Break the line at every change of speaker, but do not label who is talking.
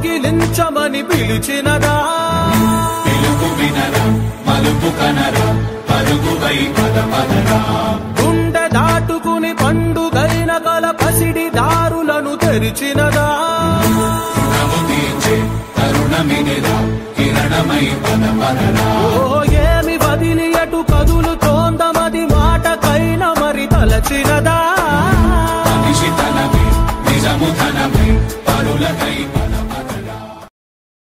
రమ్మని పిలిచినరా
పిలుపు వినరా మలుపు కనరా పరుగువై పద పదరా.
గుండె దాటుకుని పండుగైన కల పసిడి దారులను తెరిచినదా?
తీర్చే తరుణమినిరా కిరణమై పద పదరా.
ఓ ఏమి వదిలి అటు కదులుతోందమది మాటకైన మరి తలచినదా?
మనిషి తనమే నిజము ధనమే పరులకై